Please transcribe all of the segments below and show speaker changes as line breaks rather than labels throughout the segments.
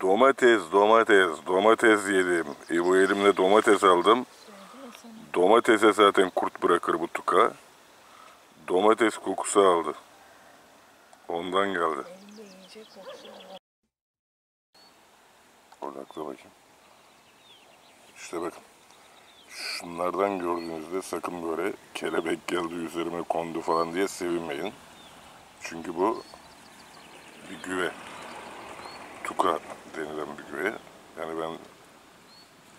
Domates, domates, domates yedim. E bu elimle domates aldım. Domatese zaten kurt bırakır bu tuka. Domates kokusu aldı. Ondan geldi. Odakla bakayım. İşte bakın. Şunlardan gördüğünüzde sakın böyle kelebek geldi üzerime kondu falan diye sevinmeyin. Çünkü bu bir güve. Tuka denilen bir güve. Yani ben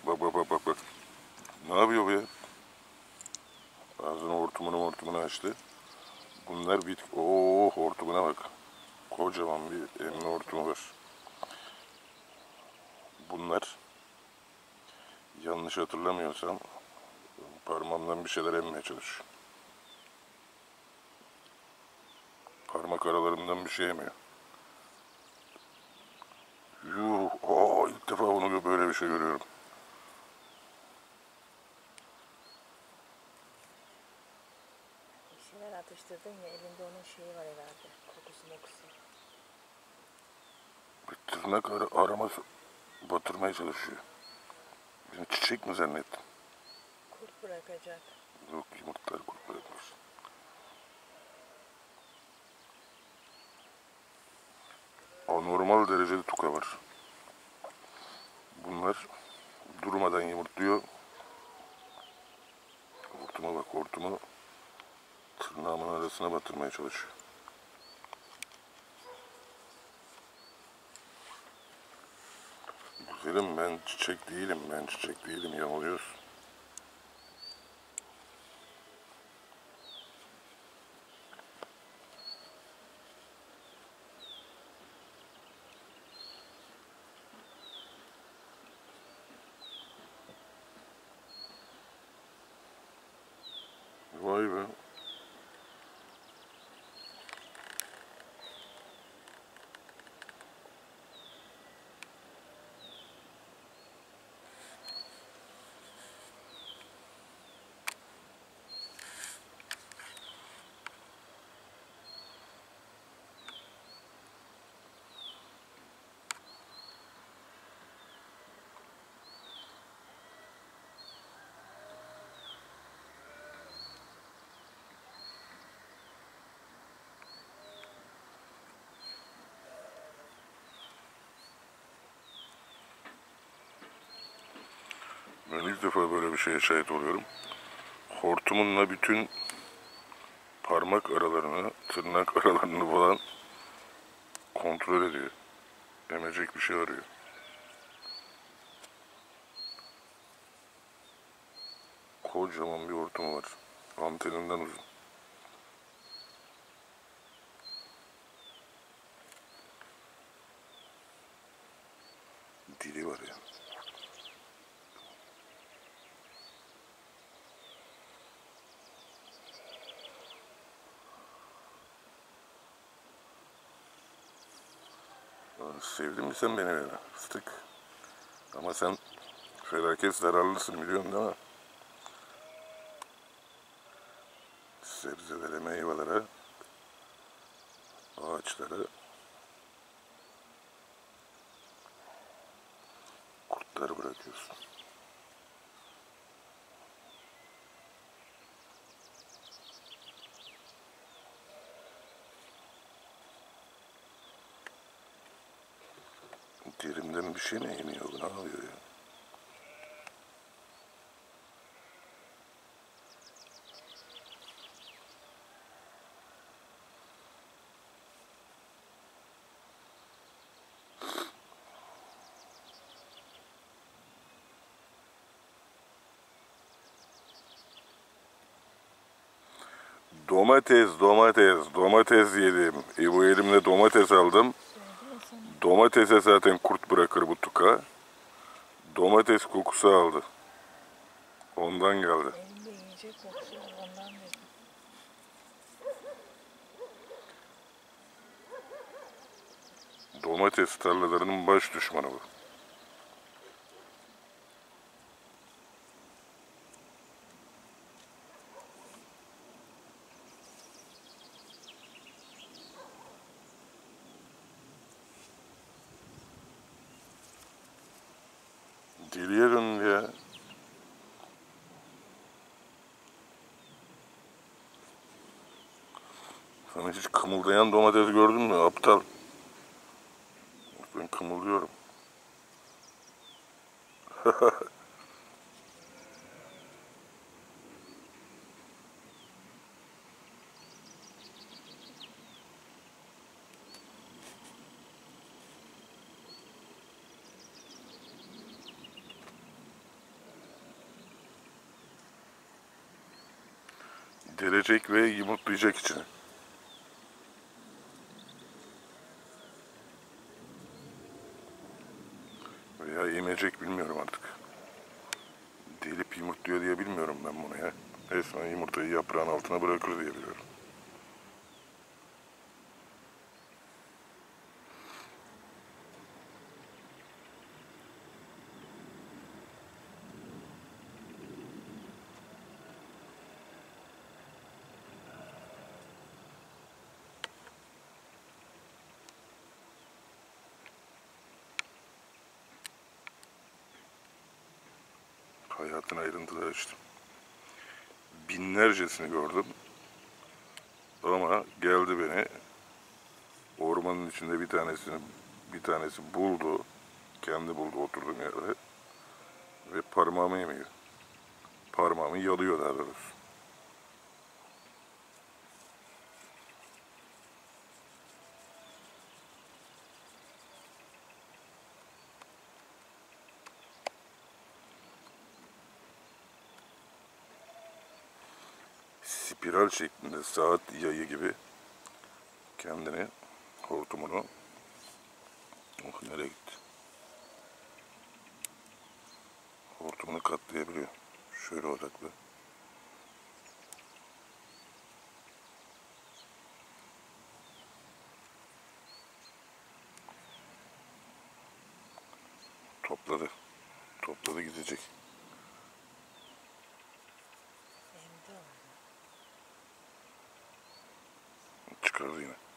bak bak bak bak bak. Ne yapıyor bu ya? Ağzını hortumunu hortumunu açtı. Bunlar bit... Oo hortumuna bak. Kocaman bir emmi hortumu var. Bunlar yanlış hatırlamıyorsam parmağımdan bir şeyler emmeye çalışıyor. Parmak aralarından bir şey emiyor. Yuh, aa, ilk defa bunu böyle bir şey görüyorum.
Şeyler atıştırdın ya elinde onun şeyi var herhalde. Kokusu mokusu.
Bir tırnak ara, araması batırmaya çalışıyor. Beni çiçek mi zannettin?
Kurt bırakacak.
Yok yumurtlar kurt bırakmış. Anormal derecede tuka var. Bunlar durmadan yumurtluyor. Hortuma bak hortumu tırnağımın arasına batırmaya çalışıyor. Güzelim ben çiçek değilim ben çiçek değilim yanılıyorsun. Ben ilk defa böyle bir şeye şahit oluyorum. Hortumunla bütün parmak aralarını, tırnak aralarını falan kontrol ediyor. Emecek bir şey arıyor. Kocaman bir hortumu var. Anteninden uzun. Dili var ya. Sevdin mi sen beni böyle? Fıstık. Ama sen felaket zararlısın biliyorsun değil mi? Sebzelere, meyvelere, ağaçlara Derimden bir şey mi emiyor bu? Ne yapıyor ya? Domates, domates, domates yedim. E bu elimle domates aldım. Domatese zaten kurt bırakır bu tuka. Domates kokusu aldı. Ondan geldi. Domates tarlalarının baş düşmanı bu. Döndü ya. Sen hiç kımıldayan domates gördün mü aptal? Ben kımıldıyorum. Delecek ve yumurtlayacak içine. Veya yemeyecek bilmiyorum artık. Delip yumurtluyor diye bilmiyorum ben bunu ya. Resmen yumurtayı yaprağın altına bırakır diye biliyorum. Hayatın ayrıntıları işte. Binlercesini gördüm. Ama geldi beni ormanın içinde bir tanesini bir tanesi buldu. Kendi buldu oturduğum yerde. Ve parmağımı yemiyor. Parmağımı yalıyor daha doğrusu. Spiral şeklinde saat yayı gibi kendini hortumunu. Oh nereye gitti? Hortumunu katlayabiliyor. Şöyle odaklı. Topladı. Topladı gidecek Carolina.